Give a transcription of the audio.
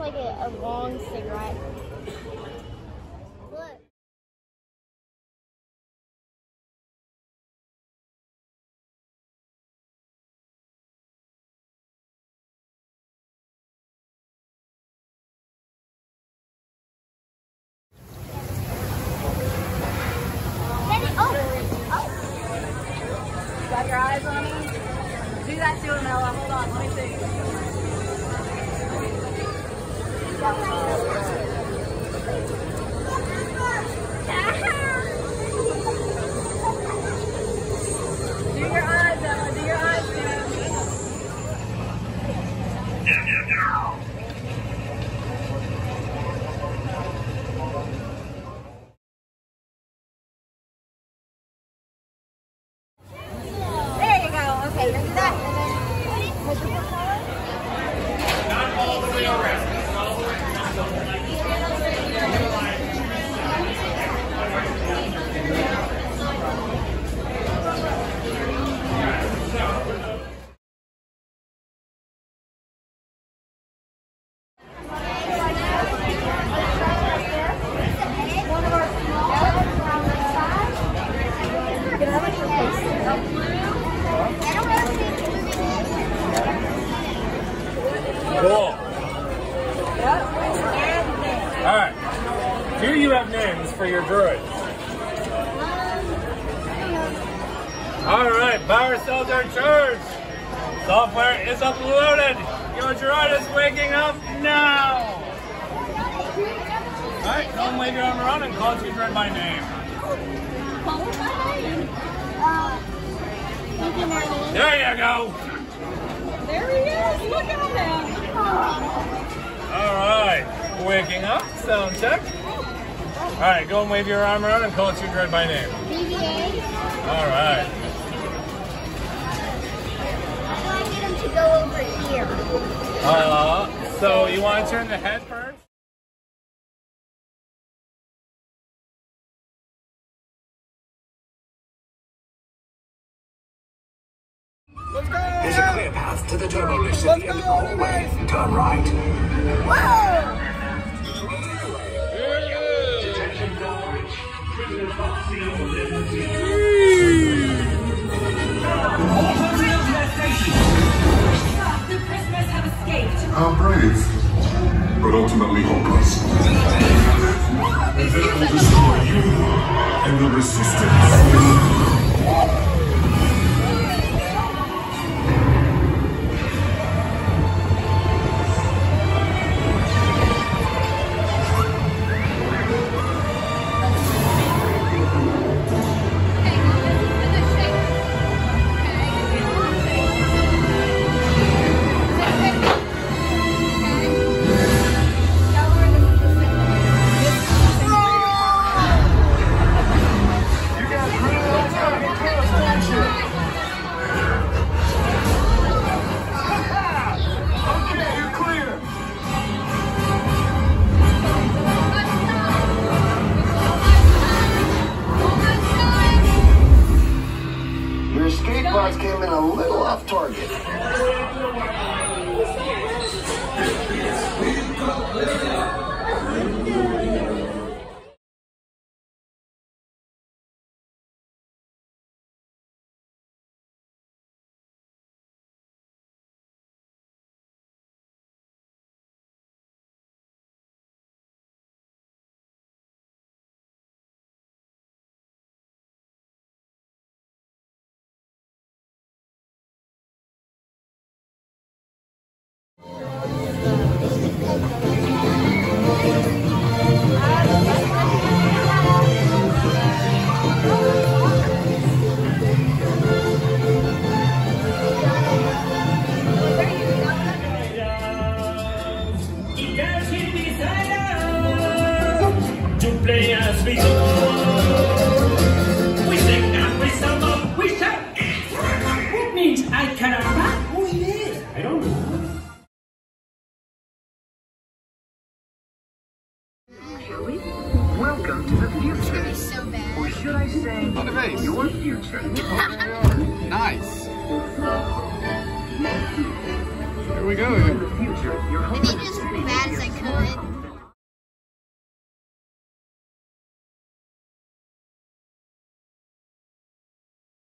like a, a long cigarette. Look. Daddy, oh, oh. Got your eyes on me? Do that to him, Ella. Hold on, let me see. Do your eyes, Ella. Do your eyes, Sam. There you go. Okay, now do that. And then push it forward. Cool. All right. Do you have names for your droids? All right, power cells are charged. Software is uploaded. Your droid is waking up now. All right, and wave your arm around and call your droid by name. Uh in my name. There you go. There he is. Look at him. All right, waking up. Sound check. All right, go and wave your arm around and call it your droid by name. BB-8. All right. How do I get him to go over here? Uh, so you want to turn the head first? There's a clear path to the turbo recipient hallway. Turn right. Detention How brave, but ultimately hopeless. And then I will destroy you and the resistance. Target. Paulo. shall we? Welcome to the future. So or should I say, your future. nice. Here we go. In the future, your home I did as bad as I could.